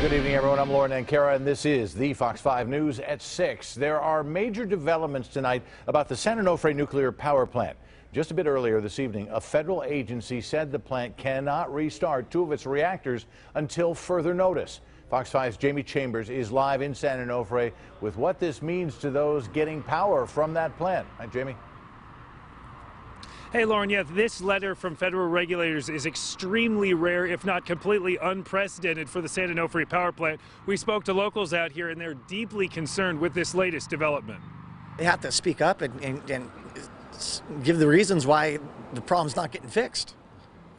Good evening, everyone. I'm Lauren Ankara, and this is the Fox 5 News at 6. There are major developments tonight about the San Onofre nuclear power plant. Just a bit earlier this evening, a federal agency said the plant cannot restart two of its reactors until further notice. Fox 5's Jamie Chambers is live in San Onofre with what this means to those getting power from that plant. Hi, Jamie. Hey, Lauren, yeah, this letter from federal regulators is extremely rare, if not completely unprecedented for the San Onofre power plant. We spoke to locals out here, and they're deeply concerned with this latest development. They have to speak up and, and, and give the reasons why the problem's not getting fixed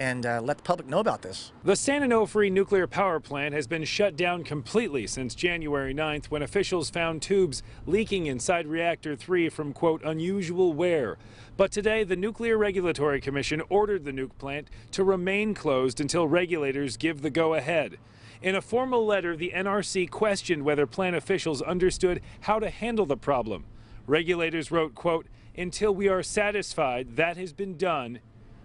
and uh, let the public know about this. The San Onofre nuclear power plant has been shut down completely since January 9th when officials found tubes leaking inside reactor 3 from, quote, unusual wear. But today, the Nuclear Regulatory Commission ordered the nuke plant to remain closed until regulators give the go ahead. In a formal letter, the NRC questioned whether plant officials understood how to handle the problem. Regulators wrote, quote, until we are satisfied that has been done,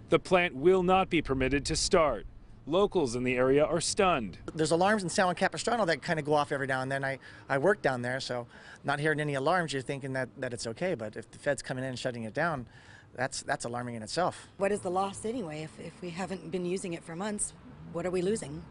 the plant will not be permitted to start. Locals in the area are stunned. There's alarms in San Juan Capistrano that kind of go off every now and then. I, I work down there, so not hearing any alarms, you're thinking that, that it's okay. But if the Fed's coming in and shutting it down, that's, that's alarming in itself. What is the loss anyway? If, if we haven't been using it for months, what are we losing?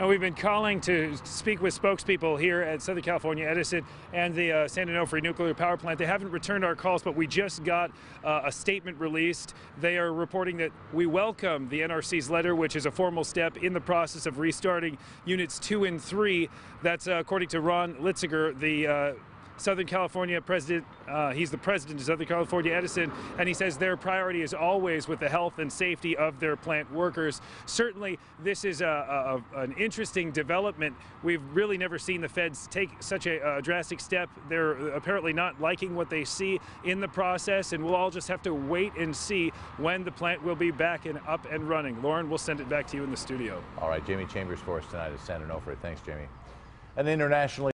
And we've been calling to speak with spokespeople here at Southern California Edison and the uh, San Onofre nuclear power plant. They haven't returned our calls, but we just got uh, a statement released. They are reporting that we welcome the NRC's letter, which is a formal step in the process of restarting units two and three. That's uh, according to Ron Litzinger, the uh, Southern California president. Uh, he's the president of Southern California Edison, and he says their priority is always with the health and safety of their plant workers. Certainly, this is a, a, an interesting development. We've really never seen the feds take such a, a drastic step. They're apparently not liking what they see in the process, and we'll all just have to wait and see when the plant will be back and up and running. Lauren, we'll send it back to you in the studio. All right, Jamie Chambers for us tonight at San Onofre. Thanks, Jamie. And internationally,